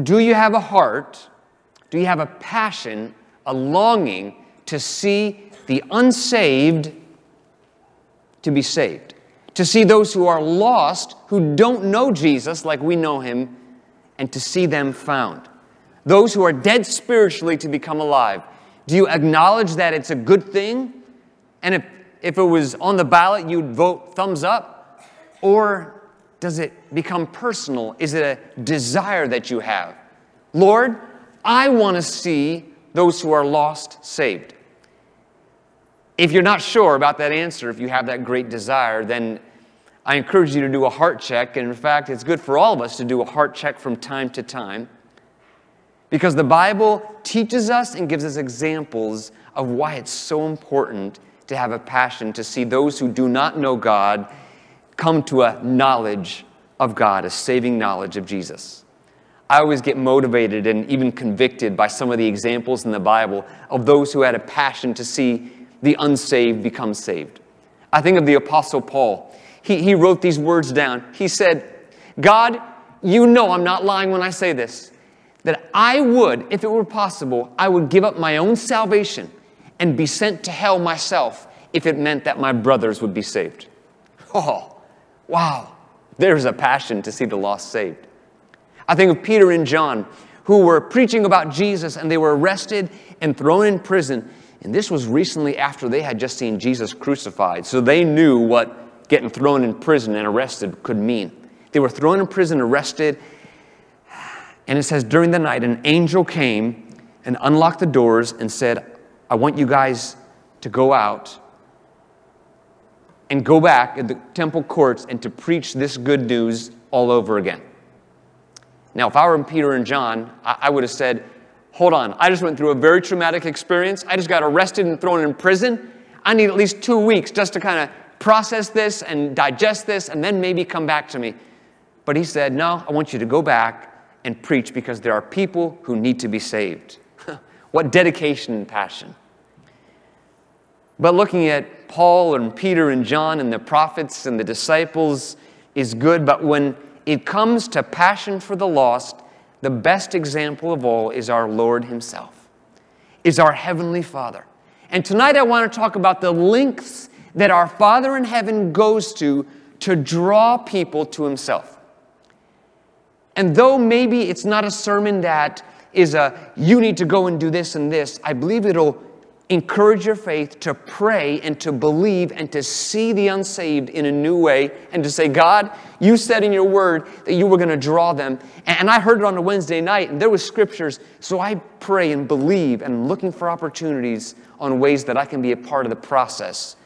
Do you have a heart? Do you have a passion, a longing to see the unsaved to be saved? To see those who are lost, who don't know Jesus like we know him, and to see them found? Those who are dead spiritually to become alive. Do you acknowledge that it's a good thing? And if, if it was on the ballot, you'd vote thumbs up? Or does it become personal? Is it a desire that you have? Lord, I want to see those who are lost saved. If you're not sure about that answer, if you have that great desire, then I encourage you to do a heart check. And in fact, it's good for all of us to do a heart check from time to time because the Bible teaches us and gives us examples of why it's so important to have a passion to see those who do not know God come to a knowledge of God, a saving knowledge of Jesus. I always get motivated and even convicted by some of the examples in the Bible of those who had a passion to see the unsaved become saved. I think of the Apostle Paul. He, he wrote these words down. He said, God, you know I'm not lying when I say this, that I would, if it were possible, I would give up my own salvation and be sent to hell myself if it meant that my brothers would be saved. Oh, wow. There's a passion to see the lost saved. I think of Peter and John, who were preaching about Jesus and they were arrested and thrown in prison. And this was recently after they had just seen Jesus crucified. So they knew what getting thrown in prison and arrested could mean. They were thrown in prison, arrested. And it says, during the night, an angel came and unlocked the doors and said, I want you guys to go out and go back at the temple courts and to preach this good news all over again. Now, if I were Peter and John, I, I would have said, Hold on, I just went through a very traumatic experience. I just got arrested and thrown in prison. I need at least two weeks just to kind of process this and digest this and then maybe come back to me. But he said, No, I want you to go back and preach because there are people who need to be saved. what dedication and passion. But looking at Paul and Peter and John and the prophets and the disciples is good, but when it comes to passion for the lost, the best example of all is our Lord Himself, is our Heavenly Father. And tonight I want to talk about the lengths that our Father in heaven goes to to draw people to Himself. And though maybe it's not a sermon that is a, you need to go and do this and this, I believe it'll encourage your faith to pray and to believe and to see the unsaved in a new way and to say, God, you said in your word that you were going to draw them. And I heard it on a Wednesday night and there was scriptures. So I pray and believe and looking for opportunities on ways that I can be a part of the process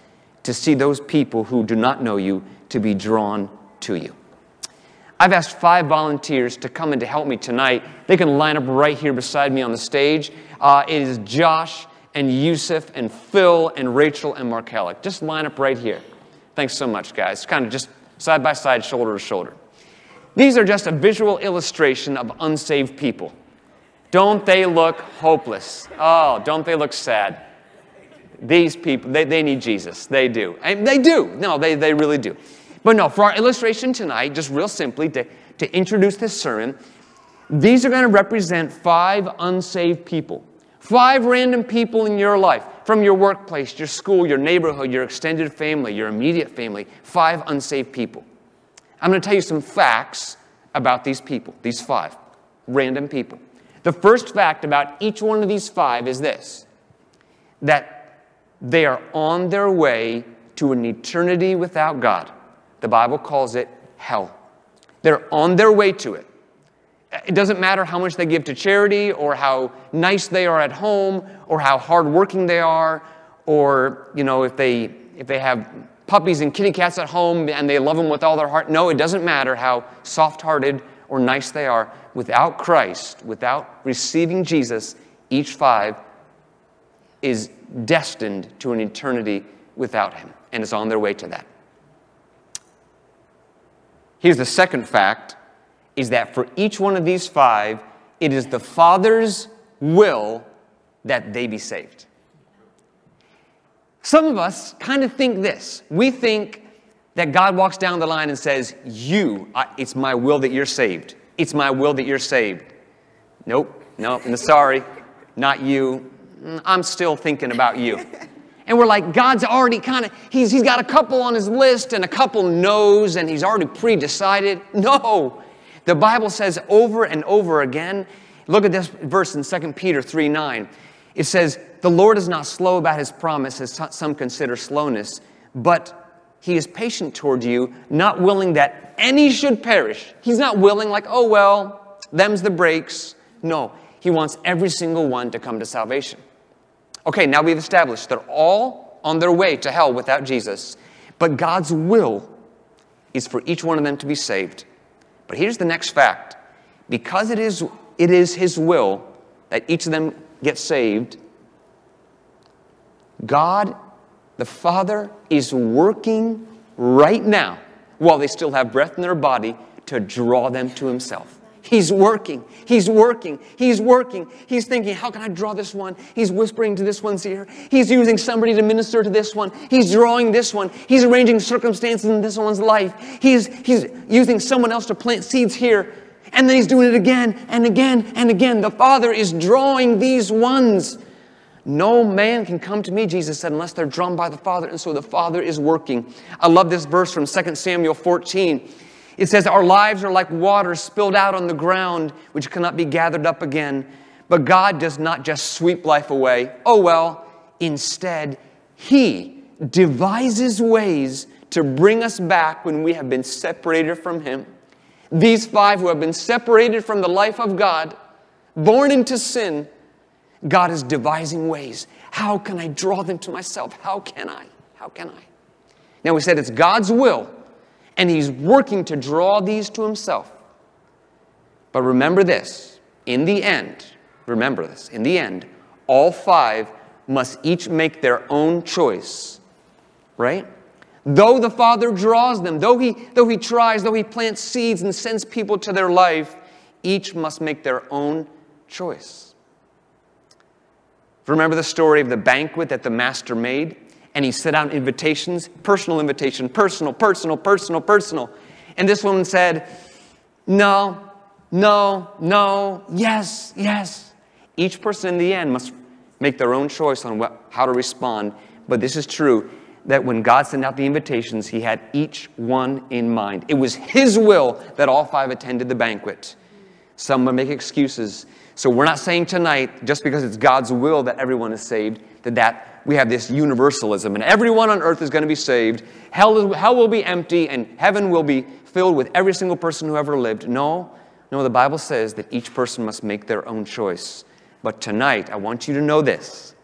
to see those people who do not know you to be drawn to you. I've asked five volunteers to come and to help me tonight. They can line up right here beside me on the stage. Uh, it is Josh, and Yusuf and Phil and Rachel and Markellic. Just line up right here. Thanks so much, guys. Kind of just side by side, shoulder to shoulder. These are just a visual illustration of unsaved people. Don't they look hopeless? Oh, don't they look sad? These people, they, they need Jesus. They do. And they do. No, they, they really do. But no, for our illustration tonight, just real simply to, to introduce this sermon, these are going to represent five unsaved people. Five random people in your life, from your workplace, your school, your neighborhood, your extended family, your immediate family, five unsaved people. I'm going to tell you some facts about these people, these five random people. The first fact about each one of these five is this that they are on their way to an eternity without God. The Bible calls it hell. They're on their way to it. It doesn't matter how much they give to charity or how nice they are at home or how hardworking they are or, you know, if they, if they have puppies and kitty cats at home and they love them with all their heart. No, it doesn't matter how soft hearted or nice they are. Without Christ, without receiving Jesus, each five is destined to an eternity without Him and is on their way to that. Here's the second fact is that for each one of these five, it is the Father's will that they be saved. Some of us kind of think this. We think that God walks down the line and says, You, it's my will that you're saved. It's my will that you're saved. Nope, nope, and sorry, not you. I'm still thinking about you. And we're like, God's already kind of, he's, he's got a couple on his list and a couple knows and he's already pre decided. No. The Bible says over and over again, look at this verse in 2 Peter 3 9. It says, The Lord is not slow about his promise, as some consider slowness, but he is patient toward you, not willing that any should perish. He's not willing, like, oh, well, them's the breaks. No, he wants every single one to come to salvation. Okay, now we've established they're all on their way to hell without Jesus, but God's will is for each one of them to be saved. But here's the next fact because it is, it is His will that each of them get saved, God the Father is working right now while they still have breath in their body to draw them to Himself. He's working. He's working. He's working. He's thinking, how can I draw this one? He's whispering to this one's ear. He's using somebody to minister to this one. He's drawing this one. He's arranging circumstances in this one's life. He's, he's using someone else to plant seeds here. And then he's doing it again and again and again. The Father is drawing these ones. No man can come to me, Jesus said, unless they're drawn by the Father. And so the Father is working. I love this verse from 2 Samuel 14. It says, Our lives are like water spilled out on the ground, which cannot be gathered up again. But God does not just sweep life away. Oh, well, instead, He devises ways to bring us back when we have been separated from Him. These five who have been separated from the life of God, born into sin, God is devising ways. How can I draw them to myself? How can I? How can I? Now, we said it's God's will, and He's working to draw these to Himself. But remember this in the end, remember this, in the end, all five must each make their own choice, right? Though the Father draws them, though he, though he tries, though He plants seeds and sends people to their life, each must make their own choice. Remember the story of the banquet that the master made? And he sent out invitations, personal invitation, personal, personal, personal, personal. And this woman said, No, no, no, yes, yes. Each person in the end must make their own choice on what, how to respond. But this is true that when God sent out the invitations, He had each one in mind. It was His will that all five attended the banquet. Some would make excuses. So we're not saying tonight, just because it's God's will that everyone is saved, that, that we have this universalism and everyone on earth is going to be saved. Hell, is, hell will be empty and heaven will be filled with every single person who ever lived. No, no, the Bible says that each person must make their own choice. But tonight, I want you to know this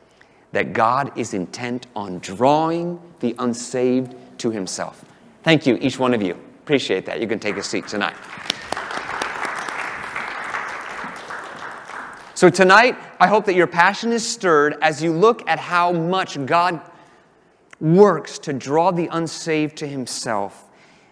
that God is intent on drawing the unsaved to himself. Thank you, each one of you. Appreciate that. You can take a seat tonight. So tonight, I hope that your passion is stirred as you look at how much God works to draw the unsaved to Himself.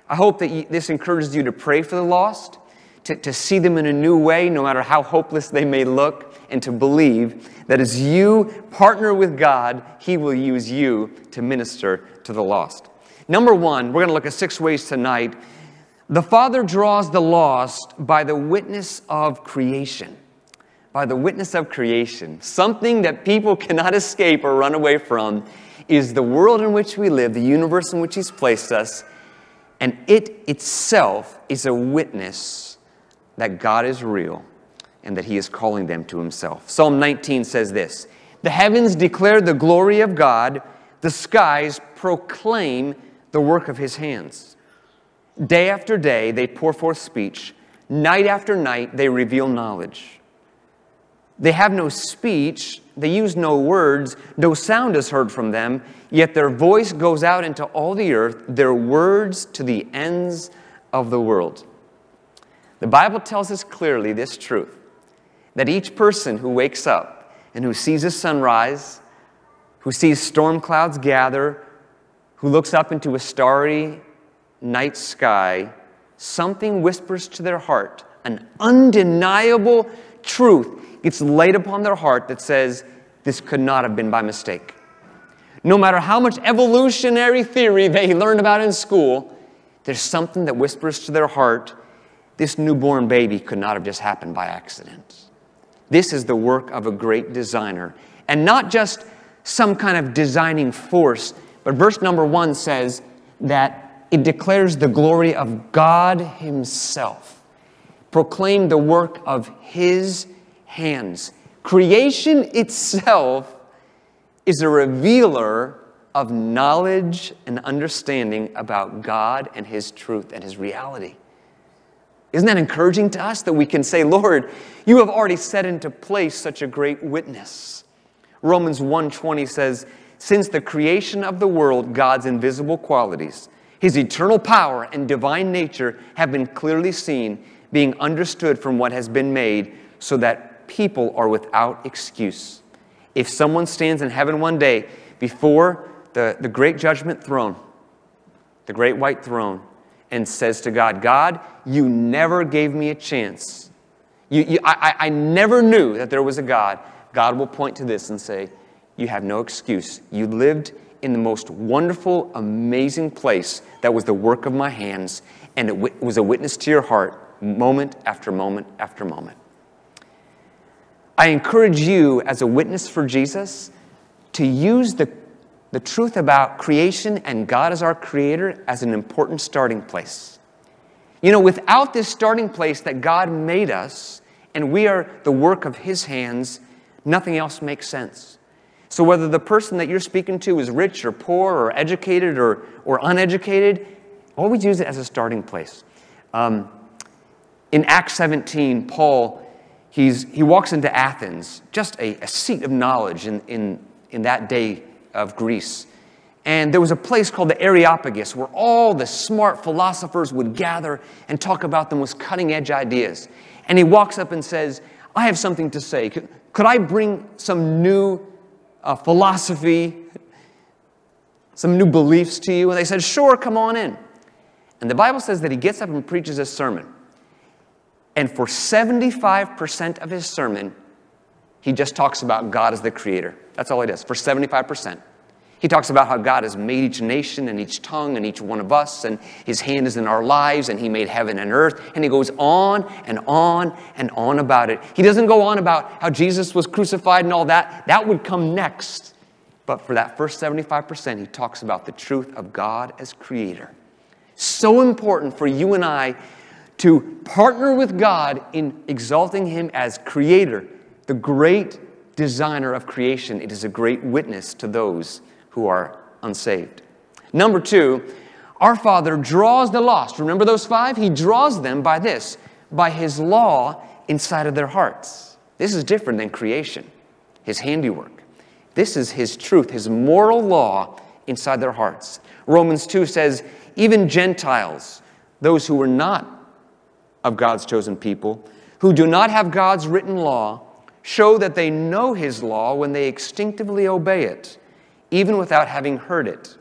I hope that this encourages you to pray for the lost, to, to see them in a new way, no matter how hopeless they may look, and to believe that as you partner with God, He will use you to minister to the lost. Number one, we're going to look at six ways tonight. The Father draws the lost by the witness of creation by the witness of creation, something that people cannot escape or run away from, is the world in which we live, the universe in which He's placed us, and it itself is a witness that God is real and that He is calling them to Himself. Psalm 19 says this The heavens declare the glory of God, the skies proclaim the work of His hands. Day after day, they pour forth speech, night after night, they reveal knowledge. They have no speech, they use no words, no sound is heard from them, yet their voice goes out into all the earth, their words to the ends of the world. The Bible tells us clearly this truth that each person who wakes up and who sees a sunrise, who sees storm clouds gather, who looks up into a starry night sky, something whispers to their heart, an undeniable truth gets laid upon their heart that says, this could not have been by mistake. No matter how much evolutionary theory they learned about in school, there's something that whispers to their heart, this newborn baby could not have just happened by accident. This is the work of a great designer. And not just some kind of designing force, but verse number one says that it declares the glory of God Himself. Proclaim the work of His hands. Creation itself is a revealer of knowledge and understanding about God and His truth and His reality. Isn't that encouraging to us that we can say, Lord, you have already set into place such a great witness? Romans 1:20 says, "Since the creation of the world, God's invisible qualities, his eternal power and divine nature have been clearly seen, being understood from what has been made, so that people are without excuse." If someone stands in heaven one day before the, the great judgment throne, the great white throne, and says to God, God, you never gave me a chance. You, you, I, I never knew that there was a God. God will point to this and say, You have no excuse. You lived in the most wonderful, amazing place that was the work of my hands, and it was a witness to your heart moment after moment after moment. I encourage you, as a witness for Jesus, to use the, the truth about creation and God as our creator as an important starting place. You know, without this starting place that God made us, and we are the work of His hands, nothing else makes sense. So, whether the person that you're speaking to is rich or poor or educated or, or uneducated, always use it as a starting place. Um, in Acts 17, Paul, he's, he walks into Athens, just a, a seat of knowledge in, in, in that day of Greece. And there was a place called the Areopagus where all the smart philosophers would gather and talk about the most cutting edge ideas. And he walks up and says, I have something to say. Could, could I bring some new uh, philosophy, some new beliefs to you? And they said, Sure, come on in. And the Bible says that he gets up and preaches a sermon. And for 75% of his sermon, he just talks about God as the creator. That's all he does, for 75%. He talks about how God has made each nation and each tongue and each one of us, and His hand is in our lives, and He made heaven and earth. And He goes on and on and on about it. He doesn't go on about how Jesus was crucified and all that. That would come next. But for that first 75%, He talks about the truth of God as Creator. So important for you and I to partner with God in exalting Him as Creator, the great designer of creation. It is a great witness to those who are unsaved. Number two, our Father draws the lost. Remember those five? He draws them by this, by His law inside of their hearts. This is different than creation, His handiwork. This is His truth, His moral law inside their hearts. Romans 2 says, even Gentiles, those who were not of God's chosen people, who do not have God's written law, show that they know His law when they instinctively obey it even without having heard it.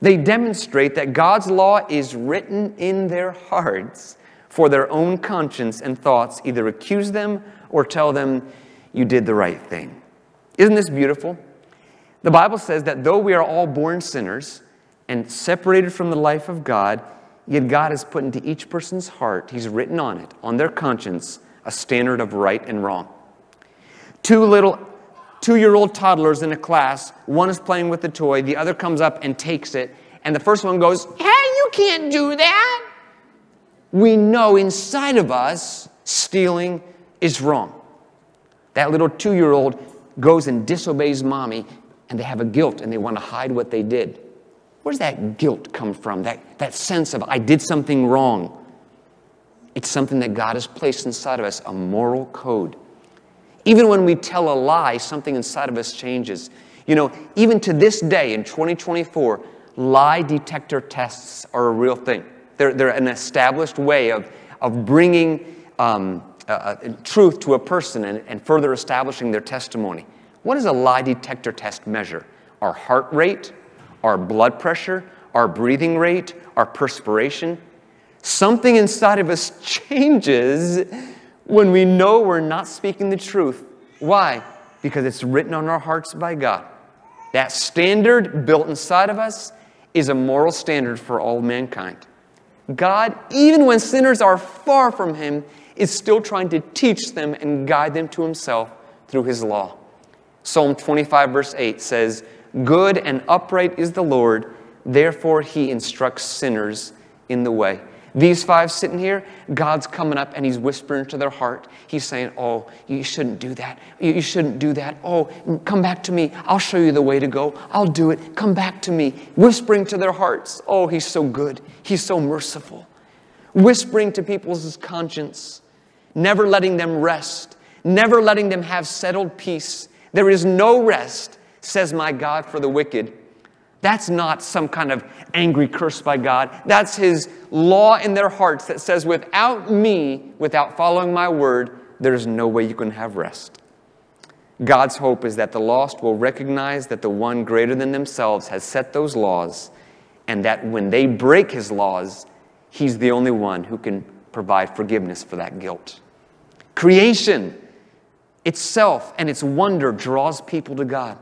They demonstrate that God's law is written in their hearts for their own conscience and thoughts either accuse them or tell them you did the right thing. Isn't this beautiful? The Bible says that though we are all born sinners and separated from the life of God, yet God has put into each person's heart, He's written on it, on their conscience, a standard of right and wrong. Two little two year old toddlers in a class. One is playing with the toy, the other comes up and takes it, and the first one goes, Hey, you can't do that. We know inside of us stealing is wrong. That little two year old goes and disobeys mommy, and they have a guilt and they want to hide what they did. Where does that guilt come from? That, that sense of, I did something wrong. It's something that God has placed inside of us, a moral code. Even when we tell a lie, something inside of us changes. You know, even to this day in 2024, lie detector tests are a real thing. They're, they're an established way of, of bringing um, uh, truth to a person and, and further establishing their testimony. What does a lie detector test measure? Our heart rate, our blood pressure, our breathing rate, our perspiration. Something inside of us changes when we know we're not speaking the truth. Why? Because it's written on our hearts by God. That standard built inside of us is a moral standard for all mankind. God, even when sinners are far from Him, is still trying to teach them and guide them to himself through his law. Psalm 25, verse 8 says, Good and upright is the Lord, therefore he instructs sinners in the way. These five sitting here, God's coming up and He's whispering to their heart. He's saying, Oh, you shouldn't do that. You shouldn't do that. Oh, come back to me. I'll show you the way to go. I'll do it. Come back to me. Whispering to their hearts. Oh, He's so good. He's so merciful. Whispering to people's conscience, never letting them rest, never letting them have settled peace. There is no rest, says my God, for the wicked. That's not some kind of angry curse by God. That's His law in their hearts that says, without me, without following my word, there's no way you can have rest. God's hope is that the lost will recognize that the one greater than themselves has set those laws, and that when they break His laws, He's the only one who can provide forgiveness for that guilt. Creation itself and its wonder draws people to God.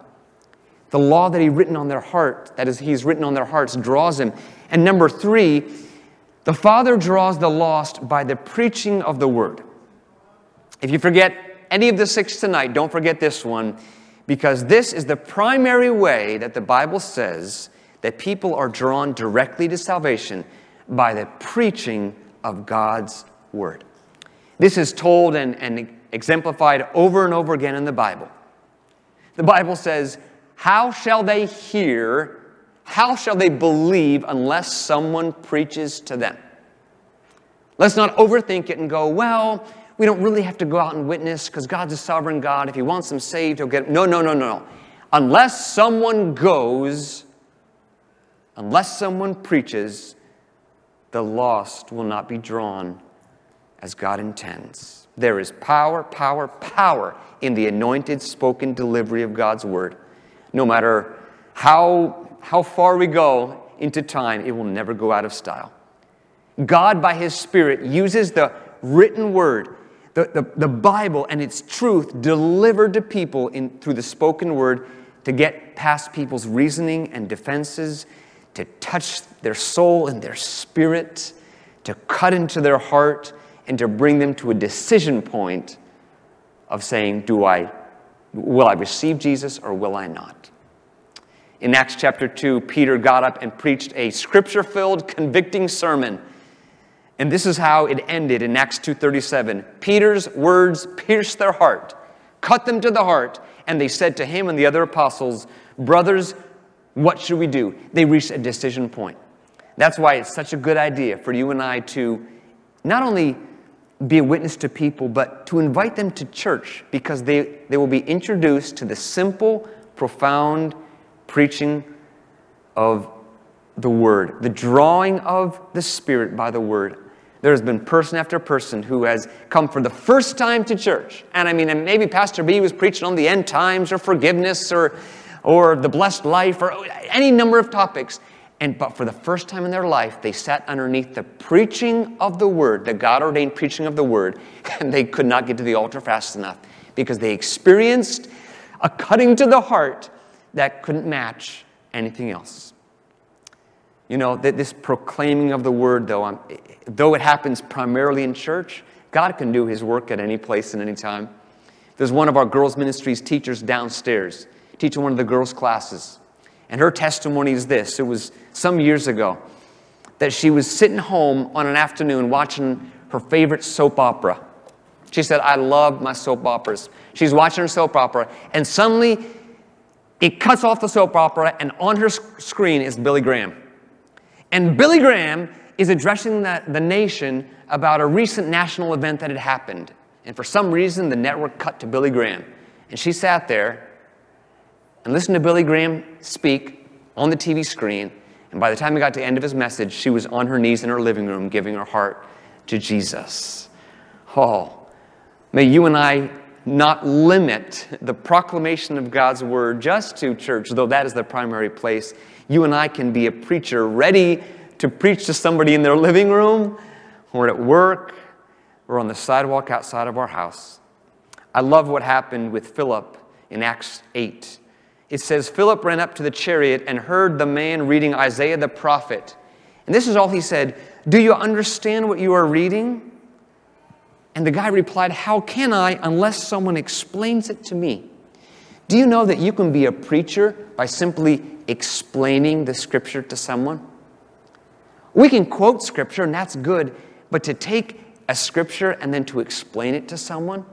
The law that he written on their heart, that is, he's written on their hearts, draws him. And number three, the Father draws the lost by the preaching of the word. If you forget any of the six tonight, don't forget this one, because this is the primary way that the Bible says that people are drawn directly to salvation by the preaching of God's word. This is told and, and exemplified over and over again in the Bible. The Bible says, how shall they hear? How shall they believe unless someone preaches to them? Let's not overthink it and go, well, we don't really have to go out and witness because God's a sovereign God. If He wants them saved, He'll get them. No, no, no, no. no. Unless someone goes, unless someone preaches, the lost will not be drawn as God intends. There is power, power, power in the anointed spoken delivery of God's word. No matter how, how far we go into time, it will never go out of style. God, by His Spirit, uses the written word, the, the, the Bible and its truth delivered to people in, through the spoken word to get past people's reasoning and defenses, to touch their soul and their spirit, to cut into their heart, and to bring them to a decision point of saying, Do I Will I receive Jesus or will I not? In Acts chapter 2, Peter got up and preached a scripture filled, convicting sermon. And this is how it ended in Acts 2:37. Peter's words pierced their heart, cut them to the heart, and they said to him and the other apostles, "Brothers, what should we do?" They reached a decision point. That's why it's such a good idea for you and I to not only be a witness to people, but to invite them to church because they, they will be introduced to the simple, profound preaching of the Word, the drawing of the Spirit by the Word. There has been person after person who has come for the first time to church. And I mean, and maybe Pastor B was preaching on the end times or forgiveness or, or the blessed life or any number of topics. And but for the first time in their life, they sat underneath the preaching of the word, the God ordained preaching of the word, and they could not get to the altar fast enough because they experienced a cutting to the heart that couldn't match anything else. You know, that this proclaiming of the word, though, um, though it happens primarily in church, God can do his work at any place and any time. There's one of our girls' ministries teachers downstairs, teaching one of the girls' classes. And her testimony is this it was some years ago that she was sitting home on an afternoon watching her favorite soap opera. She said, I love my soap operas. She's watching her soap opera, and suddenly it cuts off the soap opera, and on her screen is Billy Graham. And Billy Graham is addressing the, the nation about a recent national event that had happened. And for some reason, the network cut to Billy Graham. And she sat there and listened to Billy Graham speak on the TV screen. And by the time he got to the end of his message, she was on her knees in her living room giving her heart to Jesus. Oh, may you and I not limit the proclamation of God's word just to church, though that is the primary place. You and I can be a preacher ready to preach to somebody in their living room or at work or on the sidewalk outside of our house. I love what happened with Philip in Acts 8 it says, Philip ran up to the chariot and heard the man reading Isaiah the prophet. And this is all he said Do you understand what you are reading? And the guy replied, How can I unless someone explains it to me? Do you know that you can be a preacher by simply explaining the scripture to someone? We can quote scripture, and that's good, but to take a scripture and then to explain it to someone,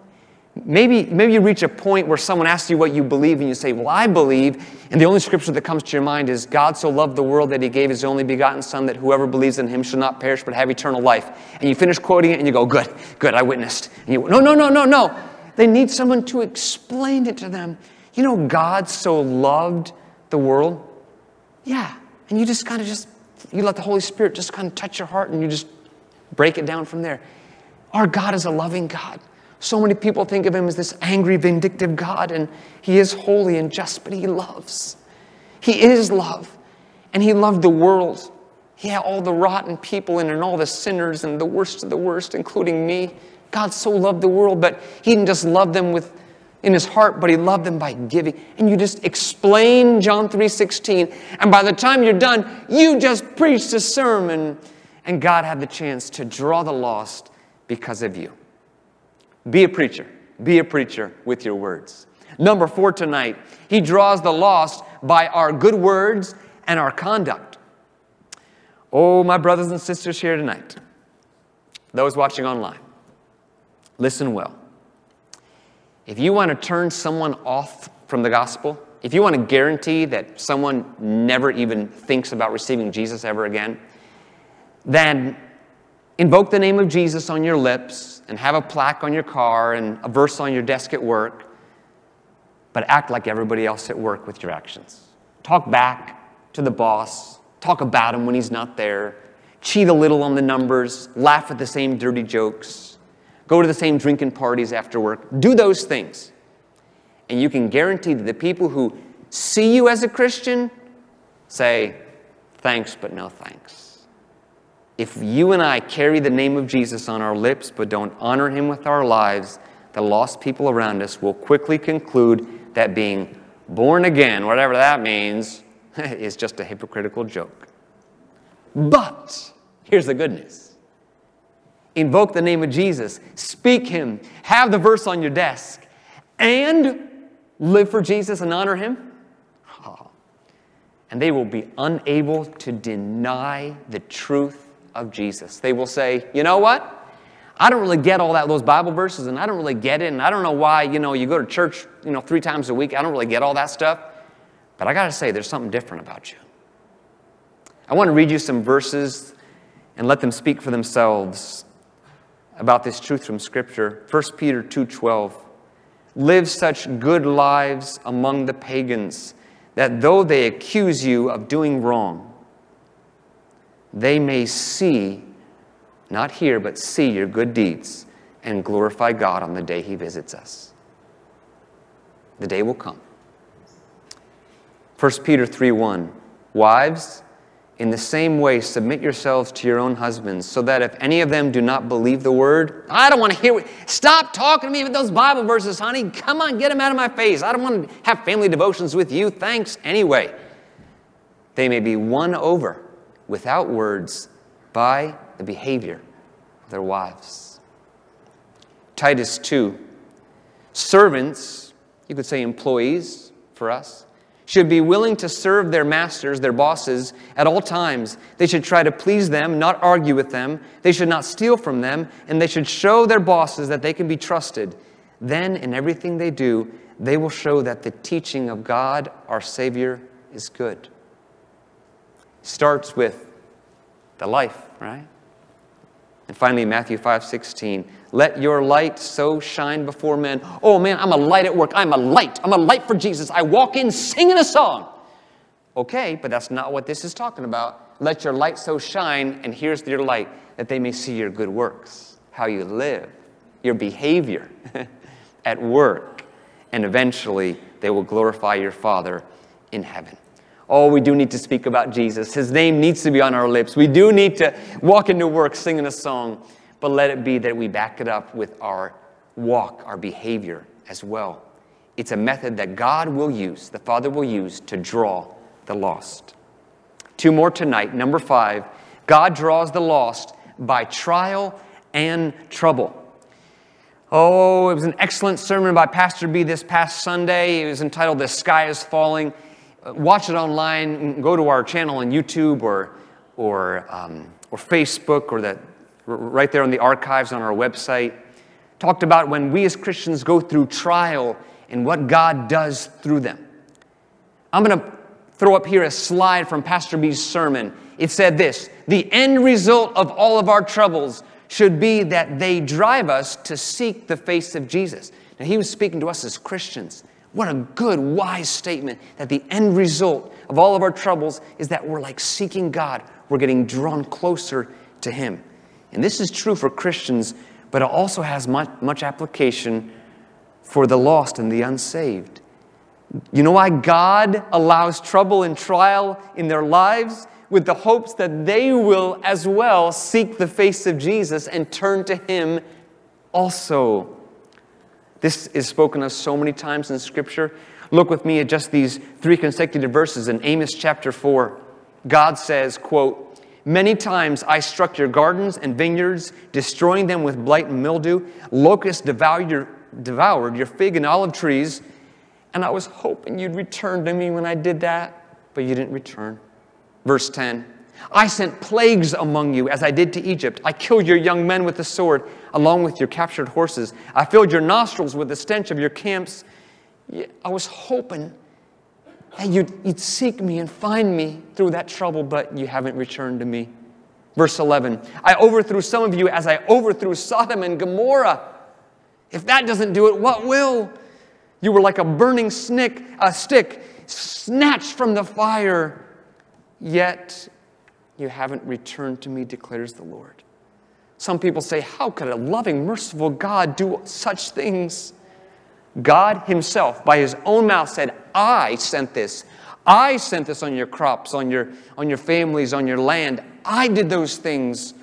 Maybe, maybe you reach a point where someone asks you what you believe, and you say, Well, I believe, and the only scripture that comes to your mind is God so loved the world that he gave his only begotten Son, that whoever believes in him shall not perish but have eternal life. And you finish quoting it, and you go, Good, good, I witnessed. And you, No, no, no, no, no. They need someone to explain it to them. You know, God so loved the world? Yeah. And you just kind of just, you let the Holy Spirit just kind of touch your heart, and you just break it down from there. Our God is a loving God. So many people think of him as this angry, vindictive God, and he is holy and just, but he loves. He is love, and he loved the world. Yeah, all the rotten people in and all the sinners, and the worst of the worst, including me. God so loved the world, but he didn't just love them with in his heart, but he loved them by giving. And you just explain John 3:16, and by the time you're done, you just preached a sermon, and God had the chance to draw the lost because of you. Be a preacher. Be a preacher with your words. Number four tonight, he draws the lost by our good words and our conduct. Oh, my brothers and sisters here tonight, those watching online, listen well. If you want to turn someone off from the gospel, if you want to guarantee that someone never even thinks about receiving Jesus ever again, then invoke the name of Jesus on your lips and have a plaque on your car and a verse on your desk at work, but act like everybody else at work with your actions. Talk back to the boss, talk about him when he's not there, cheat a little on the numbers, laugh at the same dirty jokes, go to the same drinking parties after work. Do those things. And you can guarantee that the people who see you as a Christian say, thanks, but no thanks. If you and I carry the name of Jesus on our lips but don't honor him with our lives, the lost people around us will quickly conclude that being born again, whatever that means, is just a hypocritical joke. But here's the good news invoke the name of Jesus, speak him, have the verse on your desk, and live for Jesus and honor him. And they will be unable to deny the truth of Jesus. They will say, you know what? I don't really get all that those Bible verses, and I don't really get it, and I don't know why, you know, you go to church, you know, three times a week. I don't really get all that stuff. But I got to say, there's something different about you. I want to read you some verses and let them speak for themselves about this truth from Scripture. 1 Peter 2:12. Live such good lives among the pagans that though they accuse you of doing wrong, they may see, not hear, but see your good deeds and glorify God on the day He visits us. The day will come. 1 Peter 3 1. Wives, in the same way, submit yourselves to your own husbands, so that if any of them do not believe the word, I don't want to hear. Stop talking to me with those Bible verses, honey. Come on, get them out of my face. I don't want to have family devotions with you. Thanks anyway. They may be won over without words by the behavior of their wives. Titus 2 Servants, you could say employees for us, should be willing to serve their masters, their bosses, at all times. They should try to please them, not argue with them. They should not steal from them, and they should show their bosses that they can be trusted. Then, in everything they do, they will show that the teaching of God, our Savior, is good starts with the life, right? And finally, Matthew 5 16, let your light so shine before men. Oh man, I'm a light at work. I'm a light. I'm a light for Jesus. I walk in singing a song. Okay, but that's not what this is talking about. Let your light so shine, and here's your light, that they may see your good works, how you live, your behavior at work, and eventually they will glorify your Father in heaven. Oh, we do need to speak about Jesus. His name needs to be on our lips. We do need to walk into work singing a song, but let it be that we back it up with our walk, our behavior as well. It's a method that God will use, the Father will use to draw the lost. Two more tonight. Number five, God draws the lost by trial and trouble. Oh, it was an excellent sermon by Pastor B this past Sunday. It was entitled The Sky is Falling. Watch it online. Go to our channel on YouTube or, or, um, or Facebook or the, right there on the archives on our website. Talked about when we as Christians go through trial and what God does through them. I'm going to throw up here a slide from Pastor B's sermon. It said this The end result of all of our troubles should be that they drive us to seek the face of Jesus. Now, he was speaking to us as Christians. What a good, wise statement that the end result of all of our troubles is that we're like seeking God. We're getting drawn closer to Him. And this is true for Christians, but it also has much, much application for the lost and the unsaved. You know why God allows trouble and trial in their lives? With the hopes that they will as well seek the face of Jesus and turn to Him also. This is spoken of so many times in Scripture. Look with me at just these three consecutive verses in Amos chapter 4. God says, quote, Many times I struck your gardens and vineyards, destroying them with blight and mildew. Locusts devoured your, devoured your fig and olive trees, and I was hoping you'd return to me when I did that, but you didn't return. Verse 10 I sent plagues among you as I did to Egypt. I killed your young men with the sword, along with your captured horses. I filled your nostrils with the stench of your camps. I was hoping that you'd, you'd seek me and find me through that trouble, but you haven't returned to me. Verse 11 I overthrew some of you as I overthrew Sodom and Gomorrah. If that doesn't do it, what will? You were like a burning snick, a stick snatched from the fire. Yet you haven't returned to me, declares the Lord. Some people say, How could a loving, merciful God do such things? God Himself, by His own mouth, said, I sent this. I sent this on your crops, on your, on your families, on your land. I did those things,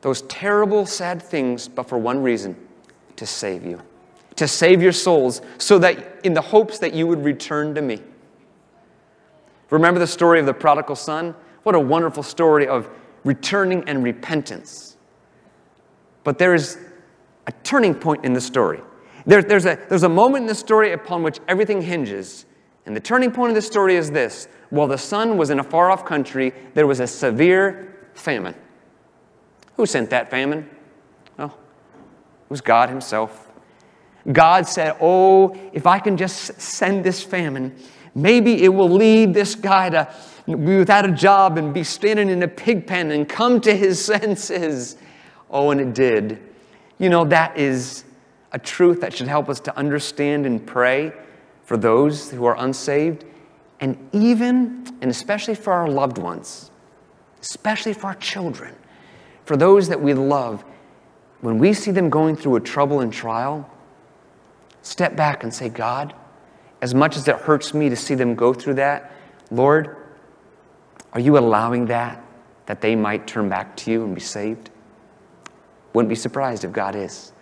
those terrible, sad things, but for one reason to save you, to save your souls, so that in the hopes that you would return to me. Remember the story of the prodigal son? What a wonderful story of returning and repentance. But there is a turning point in the story. There, there's, a, there's a moment in the story upon which everything hinges. And the turning point of the story is this while the son was in a far off country, there was a severe famine. Who sent that famine? Well, it was God Himself. God said, Oh, if I can just send this famine, maybe it will lead this guy to be without a job and be standing in a pig pen and come to his senses. Oh, and it did. You know, that is a truth that should help us to understand and pray for those who are unsaved, and even and especially for our loved ones, especially for our children, for those that we love. When we see them going through a trouble and trial, step back and say, God, as much as it hurts me to see them go through that, Lord, are you allowing that, that they might turn back to you and be saved? Wouldn't be surprised if God is,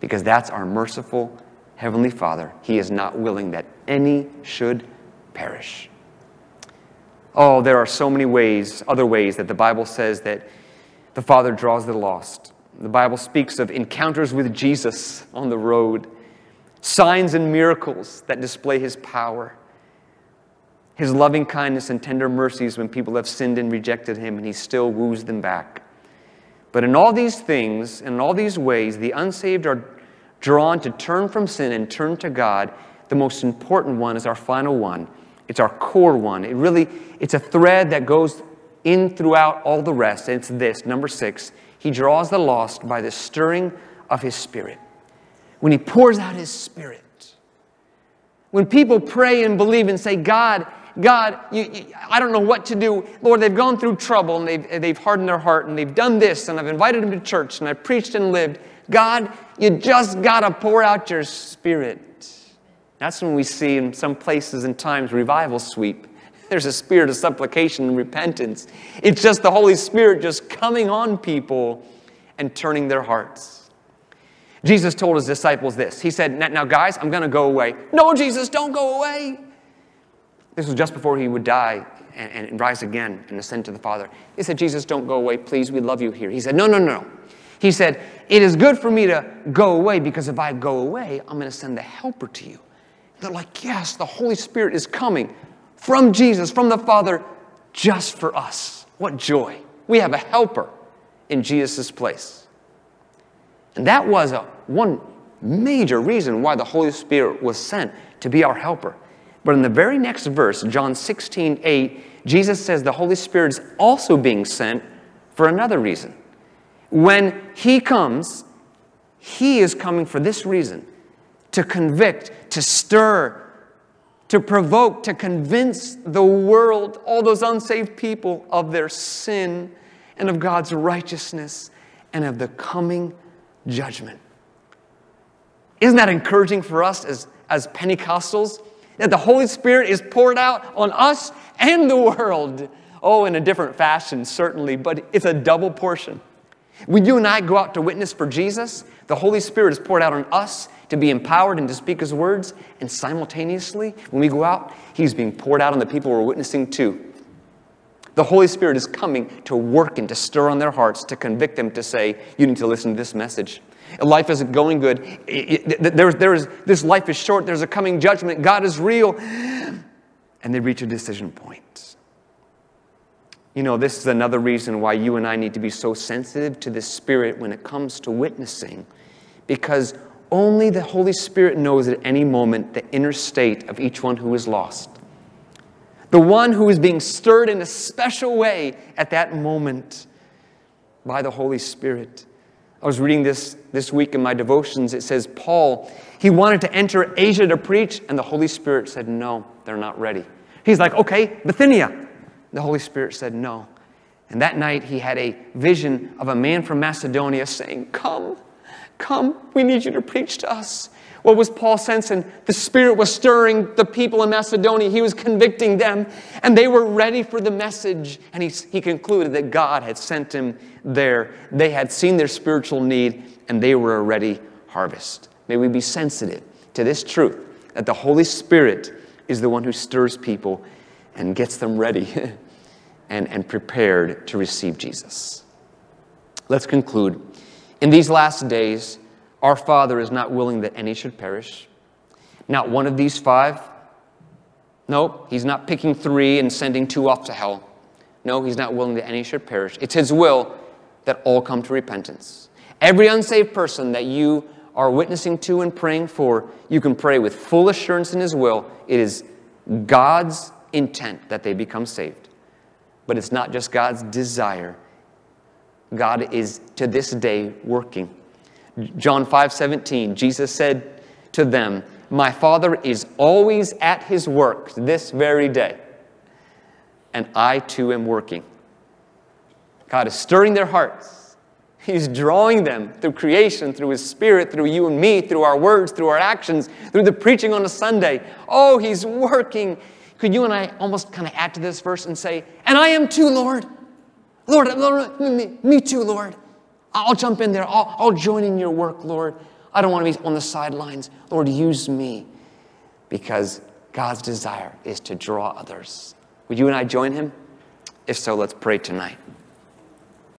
because that's our merciful Heavenly Father. He is not willing that any should perish. Oh, there are so many ways, other ways, that the Bible says that the Father draws the lost. The Bible speaks of encounters with Jesus on the road, signs and miracles that display His power his loving kindness and tender mercies when people have sinned and rejected him, and he still woos them back. But in all these things, in all these ways, the unsaved are drawn to turn from sin and turn to God. The most important one is our final one. It's our core one. It really, it's a thread that goes in throughout all the rest. And it's this, number six. He draws the lost by the stirring of his spirit. When he pours out his spirit. When people pray and believe and say, God, God, you, you, I don't know what to do. Lord, they've gone through trouble and they've, they've hardened their heart and they've done this and I've invited them to church and I've preached and lived. God, you just got to pour out your spirit. That's when we see in some places and times revival sweep. There's a spirit of supplication and repentance. It's just the Holy Spirit just coming on people and turning their hearts. Jesus told his disciples this. He said, Now, guys, I'm going to go away. No, Jesus, don't go away. This was just before he would die and, and rise again and ascend to the Father. They said, Jesus, don't go away. Please, we love you here. He said, No, no, no. He said, It is good for me to go away because if I go away, I'm going to send the helper to you. They're like, Yes, the Holy Spirit is coming from Jesus, from the Father, just for us. What joy. We have a helper in Jesus' place. And that was a, one major reason why the Holy Spirit was sent to be our helper. But in the very next verse, John 16, 8, Jesus says the Holy Spirit is also being sent for another reason. When He comes, He is coming for this reason to convict, to stir, to provoke, to convince the world, all those unsaved people, of their sin and of God's righteousness and of the coming judgment. Isn't that encouraging for us as, as Pentecostals? That the Holy Spirit is poured out on us and the world. Oh, in a different fashion, certainly, but it's a double portion. When you and I go out to witness for Jesus, the Holy Spirit is poured out on us to be empowered and to speak His words, and simultaneously, when we go out, He's being poured out on the people we're witnessing to. The Holy Spirit is coming to work and to stir on their hearts, to convict them, to say, You need to listen to this message. Life isn't going good. It, there's, there's, this life is short. There's a coming judgment. God is real. And they reach a decision point. You know, this is another reason why you and I need to be so sensitive to the Spirit when it comes to witnessing, because only the Holy Spirit knows at any moment the inner state of each one who is lost. The one who is being stirred in a special way at that moment by the Holy Spirit. I was reading this this week in my devotions. It says, Paul, he wanted to enter Asia to preach, and the Holy Spirit said, No, they're not ready. He's like, Okay, Bithynia. The Holy Spirit said, No. And that night he had a vision of a man from Macedonia saying, Come, come, we need you to preach to us. What was Paul sensing? The Spirit was stirring the people in Macedonia. He was convicting them, and they were ready for the message. And he, he concluded that God had sent him there. They had seen their spiritual need, and they were a ready harvest. May we be sensitive to this truth that the Holy Spirit is the one who stirs people and gets them ready and, and prepared to receive Jesus. Let's conclude. In these last days, our Father is not willing that any should perish. Not one of these five. No, He's not picking three and sending two off to hell. No, He's not willing that any should perish. It's His will that all come to repentance. Every unsaved person that you are witnessing to and praying for, you can pray with full assurance in His will. It is God's intent that they become saved. But it's not just God's desire. God is to this day working John 5 17, Jesus said to them, My Father is always at his work this very day, and I too am working. God is stirring their hearts. He's drawing them through creation, through His Spirit, through you and me, through our words, through our actions, through the preaching on a Sunday. Oh, He's working. Could you and I almost kind of add to this verse and say, And I am too, Lord. Lord, Lord me, me too, Lord. I'll jump in there. I'll, I'll join in your work, Lord. I don't want to be on the sidelines. Lord, use me because God's desire is to draw others. Would you and I join him? If so, let's pray tonight.